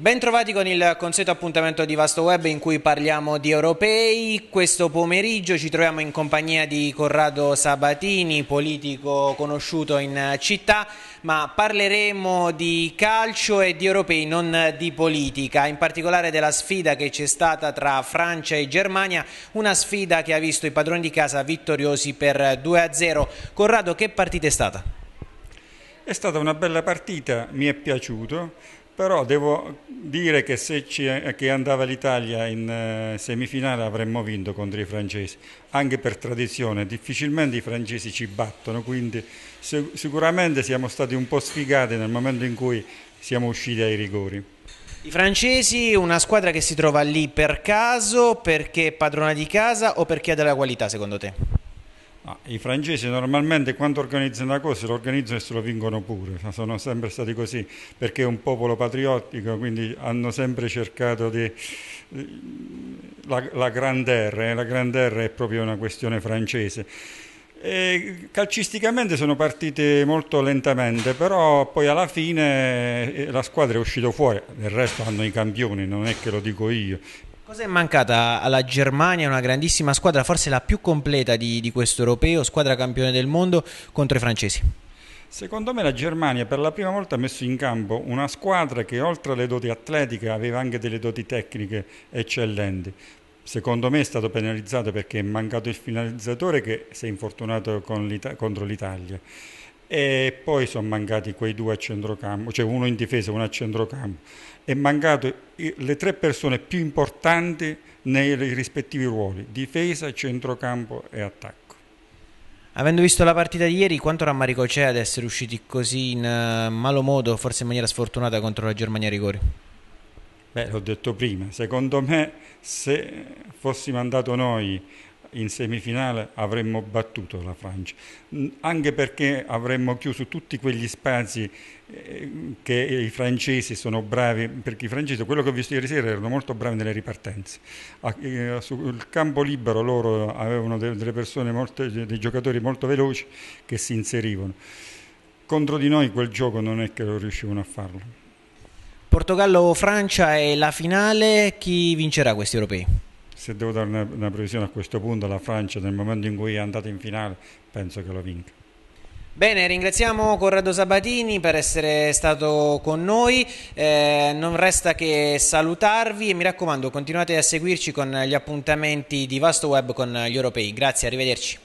Bentrovati con il consueto appuntamento di Vasto Web in cui parliamo di europei. Questo pomeriggio ci troviamo in compagnia di Corrado Sabatini, politico conosciuto in città, ma parleremo di calcio e di europei, non di politica, in particolare della sfida che c'è stata tra Francia e Germania, una sfida che ha visto i padroni di casa vittoriosi per 2-0. Corrado, che partita è stata? È stata una bella partita, mi è piaciuto però devo dire che se ci, che andava l'Italia in eh, semifinale avremmo vinto contro i francesi, anche per tradizione, difficilmente i francesi ci battono, quindi sicuramente siamo stati un po' sfigati nel momento in cui siamo usciti ai rigori. I francesi, una squadra che si trova lì per caso, perché è padrona di casa o perché ha della qualità secondo te? Ah, I francesi normalmente quando organizzano una cosa lo organizzano e se lo vincono pure, sono sempre stati così perché è un popolo patriottico, quindi hanno sempre cercato di... La, la grande R, la grande R è proprio una questione francese. E calcisticamente sono partite molto lentamente, però poi alla fine eh, la squadra è uscita fuori, del resto hanno i campioni, non è che lo dico io, Cosa è mancata alla Germania, una grandissima squadra, forse la più completa di, di questo europeo, squadra campione del mondo contro i francesi? Secondo me la Germania per la prima volta ha messo in campo una squadra che oltre alle doti atletiche aveva anche delle doti tecniche eccellenti. Secondo me è stato penalizzato perché è mancato il finalizzatore che si è infortunato contro l'Italia e poi sono mancati quei due a centrocampo, cioè uno in difesa e uno a centrocampo. È mancato le tre persone più importanti nei rispettivi ruoli, difesa, centrocampo e attacco. Avendo visto la partita di ieri, quanto rammarico c'è ad essere usciti così in uh, malo modo, forse in maniera sfortunata contro la Germania a rigori? Beh, l'ho detto prima, secondo me se fossimo andato noi in semifinale avremmo battuto la Francia, anche perché avremmo chiuso tutti quegli spazi eh, che i francesi sono bravi, perché i francesi, quello che ho visto ieri sera, erano molto bravi nelle ripartenze. Eh, sul campo libero loro avevano delle persone, molto, dei giocatori molto veloci che si inserivano. Contro di noi quel gioco non è che lo riuscivano a farlo. Portogallo-Francia è la finale, chi vincerà questi europei? Se devo dare una, una previsione a questo punto, la Francia nel momento in cui è andata in finale penso che lo vinca. Bene, ringraziamo Corrado Sabatini per essere stato con noi, eh, non resta che salutarvi e mi raccomando continuate a seguirci con gli appuntamenti di Vasto Web con gli europei. Grazie, arrivederci.